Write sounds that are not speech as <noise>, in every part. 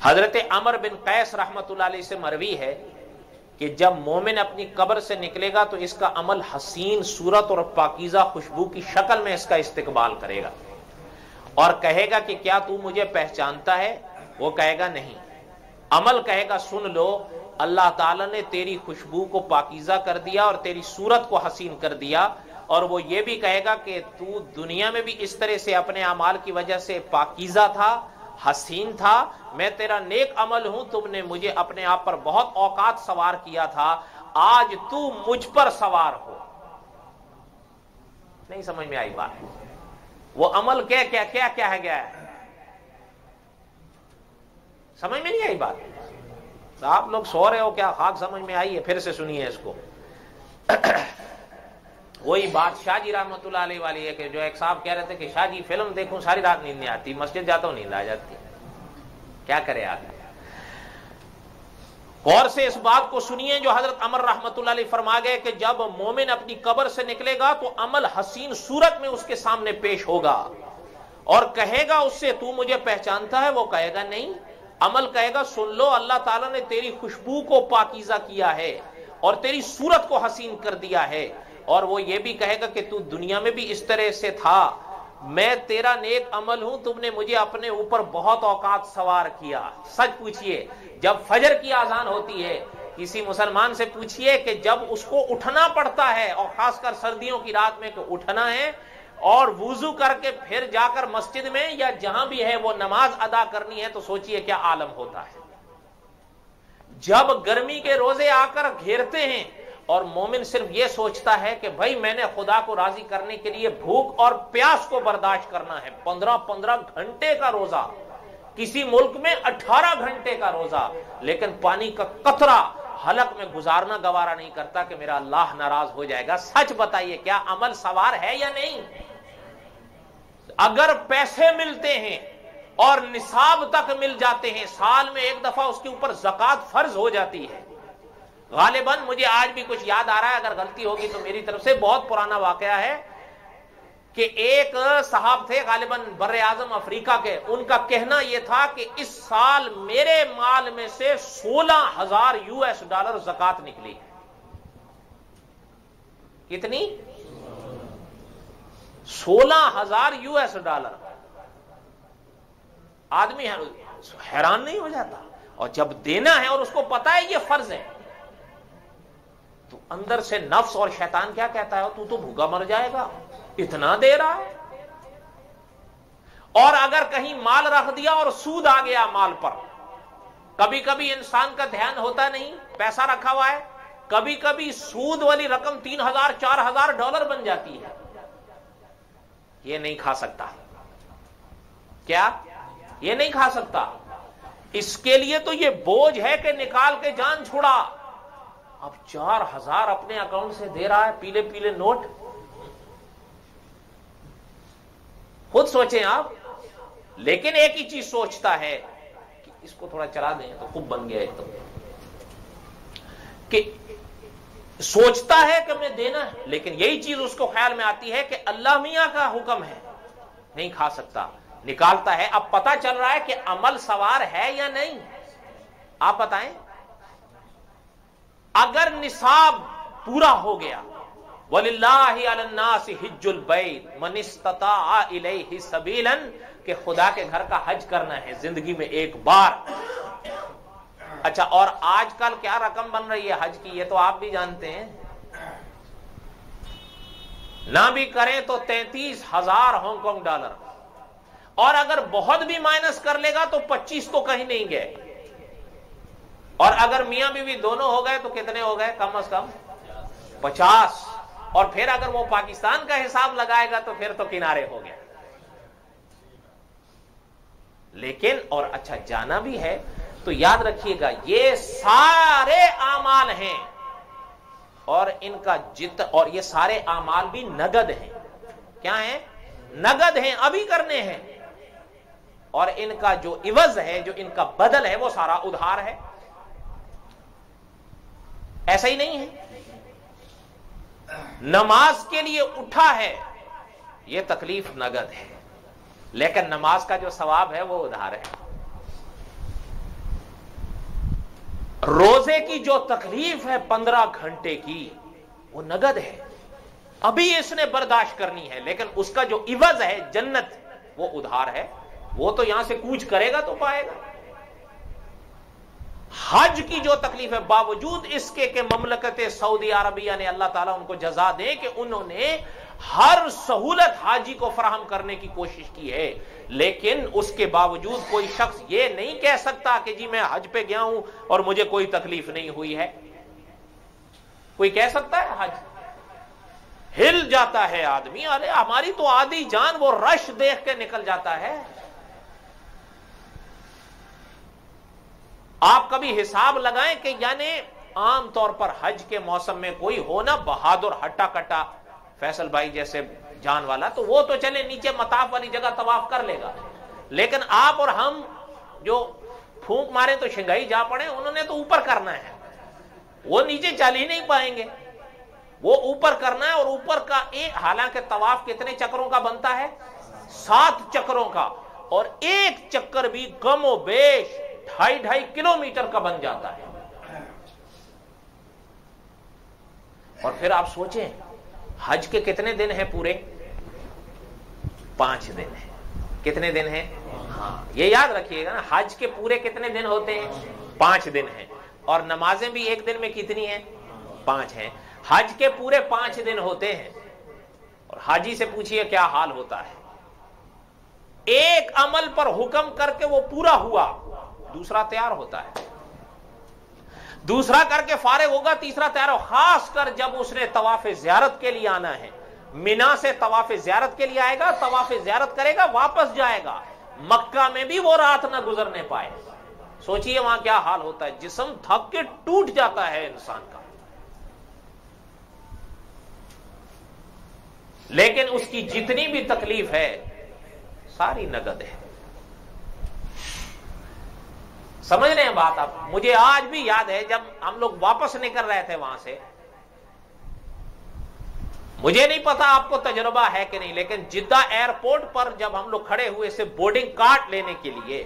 हजरत अमर बिन कैस रहमतुल्लाह से मरवी है कि जब मोमिन अपनी कब्र से निकलेगा तो इसका अमल हसीन सूरत और पाकिजा खुशबू की शक्ल में इसका इस्तेकबाल करेगा और कहेगा कि क्या तू मुझे पहचानता है वो कहेगा नहीं अमल कहेगा, सुन लो, अल्लाह ताला ने तेरी खुशबू को पाकिजा कर दिया और तेरी सूरत को हसीन कर दिया। और वो ये भी कहेगा कि तू दुनिया में भी इस तरह से अपने अमाल की वजह से पाकिजा था, हसीन था। मैं तेरा नेक अमल हूँ, तुमने मुझे अपने आप पर बहुत औकात सवार किया था। आज तू मुझ पर सवार हो। नहीं समझ में आई बात? वो अमल क्या क्या क्या क्या है क्या है? समझ में नहीं आई बात? तो आप लोग सो रहे हो क्या? खाक समझ में आई है, फिर से सुनिए इसको। <clears throat> वही बात शाहजी रहमत वाली है कि जो एक साहब कह रहे थे कि शाहजी, फ़िल्म देखूँ, सारी रात नींद नहीं आती, मस्जिद जाता हूँ, नींद आ जाती क्या करे आप? गौर से इस बात को सुनिए जो हज़रत अमर रहमत फरमा गए कि जब मोमिन अपनी कब्र से निकलेगा तो अमल हसीन सूरत में उसके सामने पेश होगा। और कहेगा उससे, तू मुझे पहचानता है? वो कहेगा, नहीं अमल कहेगा, सुन लो, अल्लाह ताला ने तेरी खुशबू को पाकिजा किया है और तेरी सूरत को हसीन कर दिया है। और वो ये भी कहेगा कि तू दुनिया में भी इस तरह से था। मैं तेरा नेक अमल हूँ, तुमने मुझे अपने ऊपर बहुत औकात सवार किया। सच पूछिए, जब फजर की आजान होती है, किसी मुसलमान से पूछिए कि जब उसको उठना पड़ता है, और खासकर सर्दियों की रात में उठना है और वुजू करके फिर जाकर मस्जिद में, या जहाँ भी है वो नमाज़ अदा करनी है तो सोचिए क्या आलम होता है। जब गर्मी के रोज़े आकर घेरते हैं, और मोमिन सिर्फ़ ये सोचता है कि भाई मैंने खुदा को राज़ी करने के लिए भूख और प्यास को बर्दाश्त करना है। पंद्रह पंद्रह घंटे का रोजा, किसी मुल्क में अठारह घंटे का रोजा, लेकिन पानी का कतरा हलक में गुजारना गवारा नहीं करता कि मेरा अल्लाह नाराज़ हो जाएगा। सच बताइए, क्या अमल सवार है या नहीं? अगर पैसे मिलते हैं और निसाब तक मिल जाते हैं, साल में एक दफ़ा उसके ऊपर जक़ात फ़र्ज़ हो जाती है। गालिबन, मुझे आज भी कुछ याद आ रहा है, अगर गलती होगी तो मेरी तरफ़ से बहुत पुराना वाकया है कि एक साहब थे गालिबन बर आज़म अफ्रीका के। उनका कहना यह था कि इस साल मेरे माल में से सोलह हज़ार यूएस डॉलर जक़ात निकली कितनी? सोलह हज़ार यूएस डॉलर आदमी है, हैरान नहीं हो जाता। और जब देना है और उसको पता है ये फ़र्ज़ है तो अंदर से नफ्स और शैतान क्या कहता है? तू तो भूखा मर जाएगा। इतना दे रहा है। और अगर कहीं माल रख दिया और सूद आ गया माल पर कभी कभी इंसान का ध्यान होता नहीं पैसा रखा हुआ है कभी कभी सूद वाली रकम तीन हज़ार चार हज़ार डॉलर बन जाती है। ये नहीं खा सकता। क्या? ये नहीं खा सकता। इसके लिए तो ये बोझ है कि निकाल के जान छुड़ा। अब चार हज़ार अपने अकाउंट से दे रहा है, पीले पीले नोट। खुद सोचें आप। लेकिन एक ही चीज़ सोचता है कि इसको थोड़ा चला दें तो खूब बन गया एक तो कि सोचता है कि मैं देना है, लेकिन यही चीज़ उसको ख्याल में आती है कि अल्लाह मियाँ का हुक्म है। नहीं खा सकता। निकालता है। अब पता चल रहा है कि अमल सवार है या नहीं। आप बताएँ। अगर निसाब पूरा हो गया हिज्जुल सबीलन, के खुदा के घर का हज करना है, ज़िंदगी में एक बार। अच्छा और आजकल क्या रकम बन रही है हज की? ये तो आप भी जानते हैं। ना भी करें तो तैतीस हज़ार हांगकांग डॉलर। और अगर बहुत भी माइनस कर लेगा तो पच्चीस तो कहीं नहीं गए। और अगर मियाँ बीवी दोनों हो गए तो कितने हो गए? कम अज कम पचास। और फिर अगर वो पाकिस्तान का हिसाब लगाएगा तो फिर तो किनारे हो गया। लेकिन, और अच्छा जाना भी है। तो याद रखिएगा, ये सारे आमाल हैं और इनका जित और ये सारे आमाल भी नगद हैं। क्या है? नगद हैं, अभी करने हैं। और इनका जो इवज है, जो इनका बदल है, वो सारा उधार है। ऐसा ही नहीं है। नमाज़ के लिए उठा है यह तकलीफ़ नगद है। लेकिन नमाज़ का जो सवाब है, वो उधार है। रोज़े की जो तकलीफ़ है पंद्रह घंटे की, वो नगद है। अभी इसने बर्दाश्त करनी है, लेकिन उसका जो इवज है जन्नत, वो उधार है। वो तो यहाँ से कूच करेगा तो पाएगा। हज की जो तकलीफ़ है बावजूद इसके के ममलकत सऊदी अरबिया ने अल्लाह ताला उनको जजा दे कि उन्होंने हर सहूलत हाजी को फराहम करने की कोशिश की है। लेकिन उसके बावजूद कोई शख्स ये नहीं कह सकता कि जी मैं हज पे गया हूँ और मुझे कोई तकलीफ़ नहीं हुई है। कोई कह सकता है हज? हिल जाता है आदमी, अरे हमारी तो आधी जान वो रश देख के निकल जाता है। आप कभी हिसाब लगाएँ कि यानी आमतौर पर हज के मौसम में कोई हो ना बहादुर हट्टा कट्टा फैसल भाई जैसे जान वाला तो वो तो चले नीचे मताफ वाली जगह तवाफ कर लेगा। लेकिन आप और हम जो फूंक मारे तो शिंगाई जा पड़े, उन्होंने तो ऊपर करना है। वो नीचे चल ही नहीं पाएँगे। वो ऊपर करना है और ऊपर का एक हालाँकि तवाफ कितने चक्रों का बनता है? सात चक्रों का। और एक चक्कर भी गमो बेश ढाई ढाई किलोमीटर का बन जाता है। और फिर आप सोचें, हज के कितने दिन हैं पूरे? पाँच दिन है। कितने दिन है? हाँ ये याद रखिएगा ना, हज के पूरे कितने दिन होते हैं? पाँच दिन है। और नमाजें भी एक दिन में कितनी है? पाँच हैं। हज के पूरे पाँच दिन होते हैं। और हाजी से पूछिए क्या हाल होता है। एक अमल पर हुक्म करके वो पूरा हुआ। दूसरा तैयार होता है। दूसरा करके फारे होगा, तीसरा तैयार हो। खास कर जब उसने तवाफ ज्यारत के लिए आना है। मीना से तवाफ जियारत के लिए आएगा तवाफ जियारत करेगा, वापस जाएगा। मक्का में भी वो रात ना गुजरने पाए। सोचिए वहाँ क्या हाल होता है। जिसम थक के टूट जाता है इंसान का। लेकिन उसकी जितनी भी तकलीफ़ है, सारी नगद है। समझ रहे हैं बात आप? मुझे आज भी याद है जब हम लोग वापस निकल रहे थे वहाँ से। मुझे नहीं पता आपको तजुर्बा है कि नहीं, लेकिन जिद्दा एयरपोर्ट पर जब हम लोग खड़े हुए से बोर्डिंग कार्ड लेने के लिए,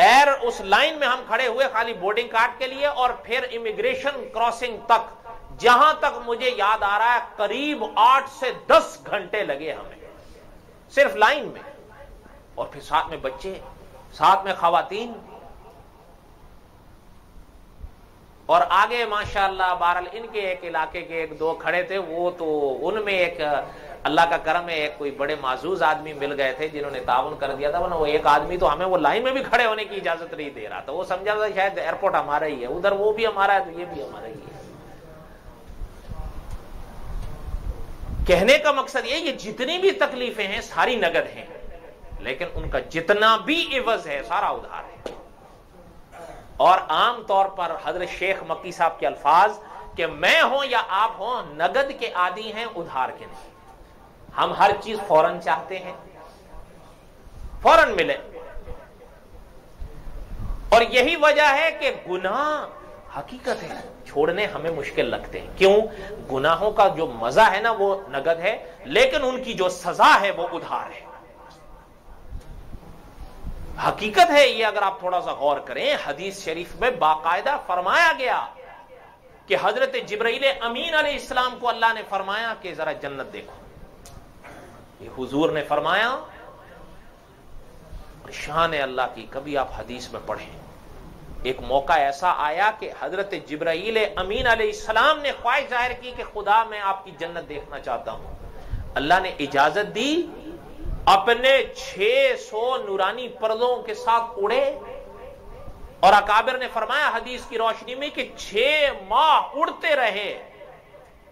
एयर उस लाइन में हम खड़े हुए खाली बोर्डिंग कार्ड के लिए और फिर इमिग्रेशन क्रॉसिंग तक, जहाँ तक मुझे याद आ रहा है, करीब आठ से दस घंटे लगे हमें, सिर्फ़ लाइन में। और फिर साथ में बच्चे। साथ में खातन और आगे, माशाल्लाह, बारल इनके एक इलाके के एक दो खड़े थे, वो तो उनमें एक, अल्लाह का करम है, एक कोई बड़े माजूज आदमी मिल गए थे जिन्होंने ताउन कर दिया था, वरना वो एक आदमी तो हमें वो लाइन में भी खड़े होने की इजाज़त नहीं दे रहा था। वो समझा था शायद एयरपोर्ट हमारा ही है, उधर वो भी हमारा है तो ये भी हमारा ही है। कहने का मकसद ये कि जितनी भी तकलीफें हैं, सारी नगद हैं। लेकिन उनका जितना भी इवज है, सारा उधार है। और आमतौर पर हज़रत शेख मक्की साहब के अल्फाज कि मैं हो या आप हो, नगद के आदि हैं, उधार के नहीं। हम हर चीज़ फ़ौरन चाहते हैं। फ़ौरन मिले। और यही वजह है कि गुनाह हकीकत है। छोड़ने हमें मुश्किल लगते हैं। क्यों? गुनाहों का जो मज़ा है ना, वो नगद है, लेकिन उनकी जो सजा है, वो उधार है। हकीकत है ये, अगर आप थोड़ा सा गौर करें, हदीस शरीफ में बाकायदा फरमाया गया कि हज़रत जबरील अमीन इस्लाम को अल्लाह ने फरमाया कि जरा जन्नत देखो। ये हुजूर ने फरमाया शान अल्लाह की, कभी आप हदीस में पढ़ें। एक मौका ऐसा आया कि हज़रत जबराइल अमीन सलाम ने ख्वाहिश ज़ाहिर की कि खुदा मैं आपकी जन्नत देखना चाहता हूँ। अल्लाह ने इजाज़त दी अपने 600 नूरानी पर्दों के साथ उड़े। और अकाबिर ने फरमाया, हदीस की रोशनी में कि छह माह उड़ते रहे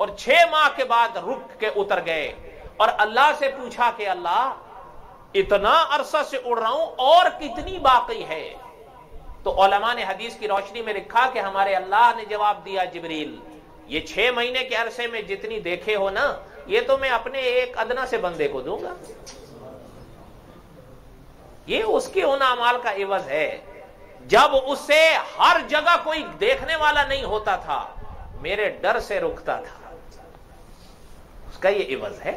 और छह माह के बाद रुक के उतर गए। और अल्लाह से पूछा कि अल्लाह, इतना अरसा से उड़ रहा हूँ, और कितनी बाकी है? तो ओलमा ने हदीस की रोशनी में लिखा कि हमारे अल्लाह ने जवाब दिया, जबरील, ये छह महीने के अरसे में जितनी देखे हो ना, ये तो मैं अपने एक अदना से बंदे को दूँगा। ये उसके उन अमाल का इवज है। जब उसे हर जगह कोई देखने वाला नहीं होता था, मेरे डर से रुकता था। उसका ये इवज है।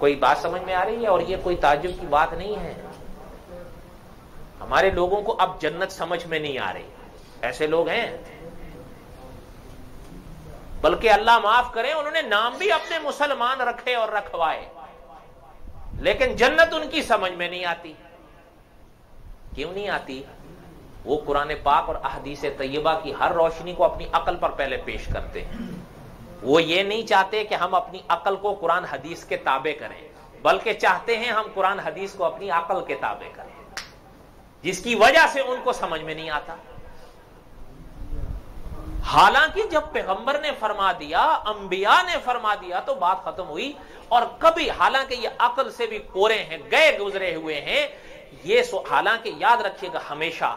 कोई बात समझ में आ रही है और ये कोई ताजुब की बात नहीं है? हमारे लोगों को अब जन्नत समझ में नहीं आ रही। ऐसे लोग हैं। बल्कि अल्लाह माफ़ करे, उन्होंने नाम भी अपने मुसलमान रखे और रखवाए। लेकिन जन्नत उनकी समझ में नहीं आती। क्यों नहीं आती? वो कुरान पाक और अहदीस तैयबा की हर रोशनी को अपनी अकल पर पहले पेश करते हैं। वो ये नहीं चाहते कि हम अपनी अकल को कुरान हदीस के ताबे करें, बल्कि चाहते हैं हम कुरान हदीस को अपनी अकल के ताबे करें। जिसकी वजह से उनको समझ में नहीं आता। हालाँकि जब पैगंबर ने फरमा दिया, अंबिया ने फरमा दिया तो बात खत्म हुई। और कभी, हालाँकि ये अकल से भी कोरे हैं, गए गुजरे हुए हैं, ये हालाँकि याद रखिएगा हमेशा,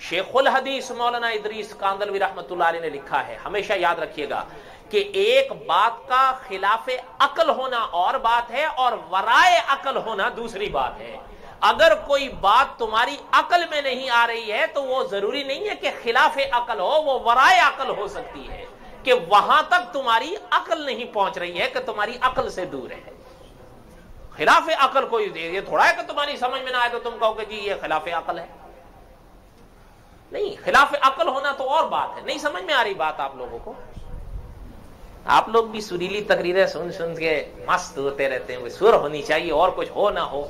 शेखुल हदीस मौलाना इदरीस कांदलवी रहमत ने लिखा है, हमेशा याद रखिएगा कि एक बात का खिलाफ अकल होना और बात है, और वराय अकल होना दूसरी बात है। अगर कोई बात तुम्हारी अकल में नहीं आ रही है तो वो ज़रूरी नहीं है कि खिलाफ अकल हो, वो वराय अकल हो सकती है कि वहाँ तक तुम्हारी अकल नहीं पहुँच रही है, कि तुम्हारी अकल से दूर है। खिलाफ अकल कोई ये थोड़ा है कि तुम्हारी समझ में ना आए तो तुम कहोगे, जी, ये खिलाफ अकल है। नहीं, खिलाफ अकल होना तो और बात है। नहीं, समझ में आ रही बात आप लोगों को? आप लोग भी सुरीली तकरीरें सुन सुन के मस्त होते रहते हैं सुर होनी चाहिए, और कुछ हो ना हो।